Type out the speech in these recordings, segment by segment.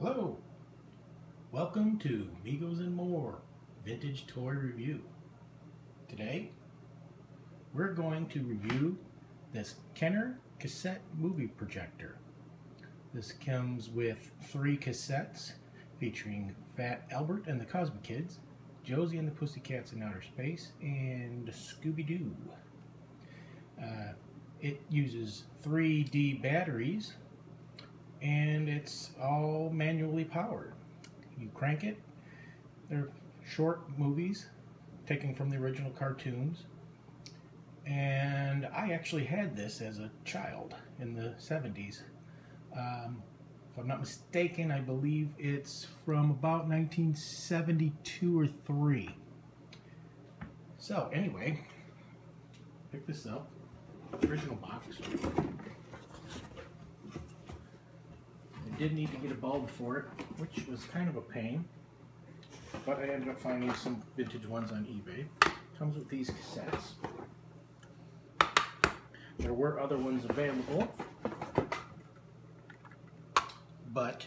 Hello, welcome to Migos and More Vintage Toy Review. Today, we're going to review this Kenner cassette movie projector. This comes with three cassettes featuring Fat Albert and the Cosby Kids, Josie and the Pussycats in Outer Space, and Scooby-Doo. Uh, it uses 3D batteries and it's all manually powered. You crank it. They're short movies taken from the original cartoons. And I actually had this as a child in the 70s. Um, if I'm not mistaken, I believe it's from about 1972 or 3. So, anyway, pick this up. Original box. Did need to get a bulb for it, which was kind of a pain. But I ended up finding some vintage ones on eBay. Comes with these cassettes. There were other ones available, but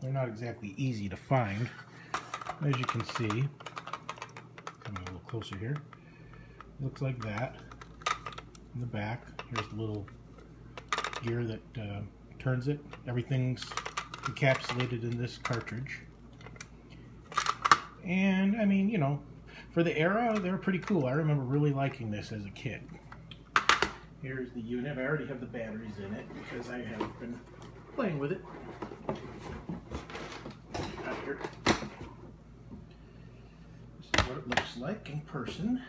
they're not exactly easy to find. As you can see, coming a little closer here, looks like that. In the back, here's the little gear that uh, turns it. Everything's encapsulated in this cartridge. And, I mean, you know, for the era, they were pretty cool. I remember really liking this as a kid. Here's the unit. I already have the batteries in it because I have been playing with it. Out here. This is what it looks like in person.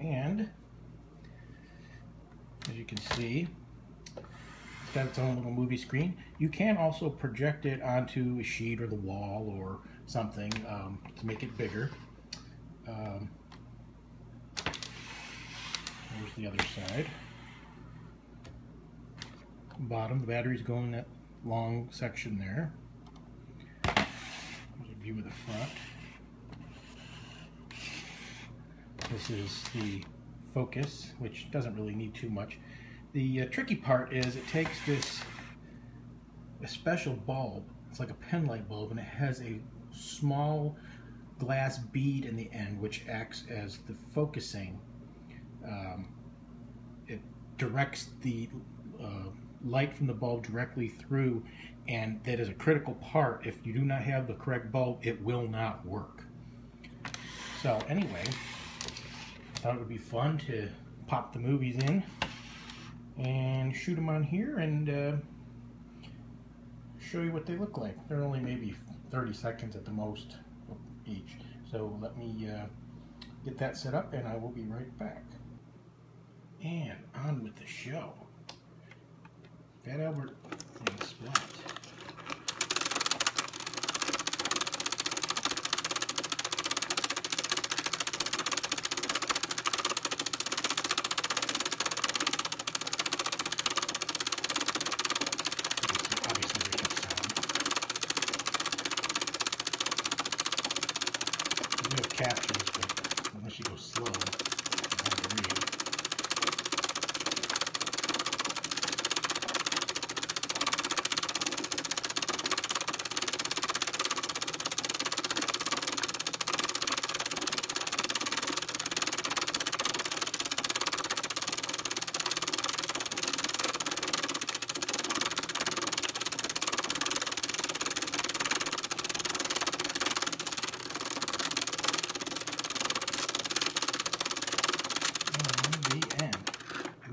And you can see. It's got its own little movie screen. You can also project it onto a sheet or the wall or something um, to make it bigger. Um, there's the other side. Bottom, the batteries go in that long section there. There's a view of the front. This is the focus, which doesn't really need too much. The uh, tricky part is it takes this a special bulb, it's like a pen light bulb, and it has a small glass bead in the end which acts as the focusing. Um, it directs the uh, light from the bulb directly through and that is a critical part. If you do not have the correct bulb, it will not work. So anyway, thought it would be fun to pop the movies in and shoot them on here and uh, show you what they look like. They're only maybe 30 seconds at the most each. So let me uh, get that set up and I will be right back. And on with the show. Fat Albert and Splat. Captions, but unless you go slow, it's hard to read.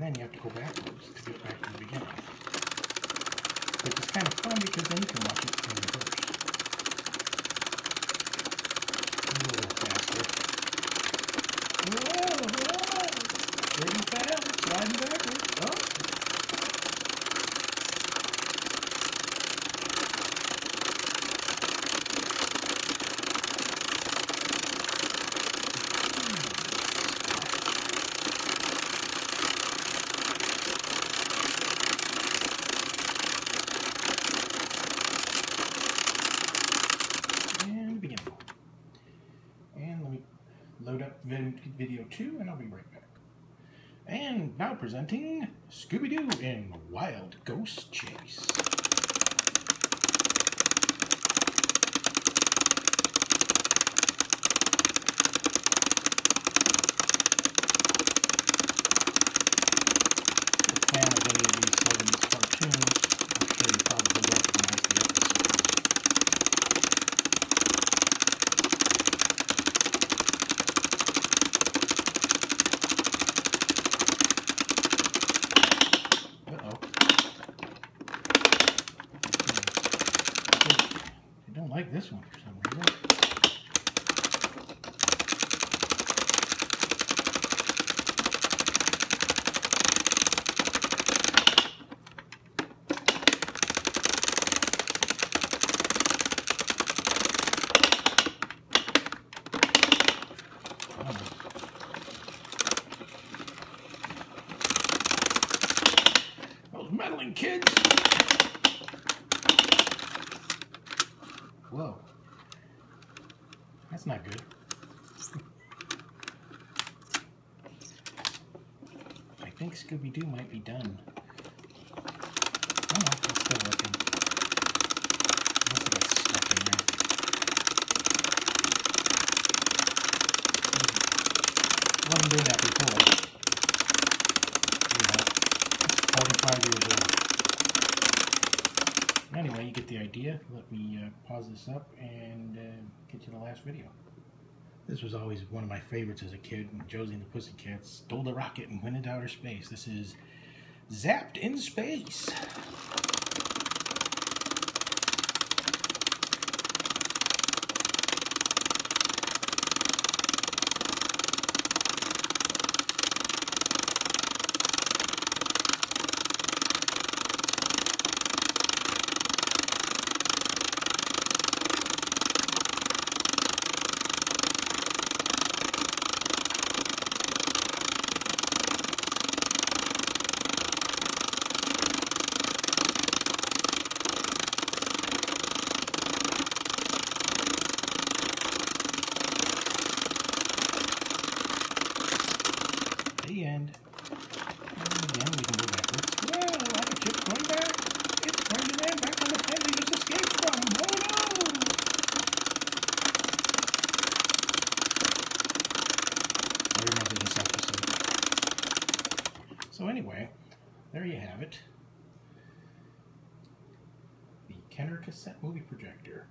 Then you have to go backwards to get back to the beginning. Which is kind of fun because then you can watch it in reverse. A little faster. Whoa, whoa! Getting fast, sliding backwards. Oh! Video 2 and I'll be right back. And now presenting Scooby Doo in Wild Ghost Chase. any of these cartoons, I'm sure you probably recognize the episodes. Uh-oh. I don't like this one for some reason. Meddling kids! Whoa. That's not good. I think Scooby Doo might be done. Oh, it's still working. Must have got stuck in there. Wasn't doing that before. Know, it's 45 years old. Anyway, you get the idea. Let me uh, pause this up and uh, get to the last video. This was always one of my favorites as a kid. When Josie and the Pussycats stole the rocket and went into outer space. This is Zapped in Space. The end. And again, we can go backwards. Well, the rocket ship's going back. It's going to land back on the planet just escaped from. Oh no! I remember this episode. So anyway, there you have it. The Kenner cassette movie projector.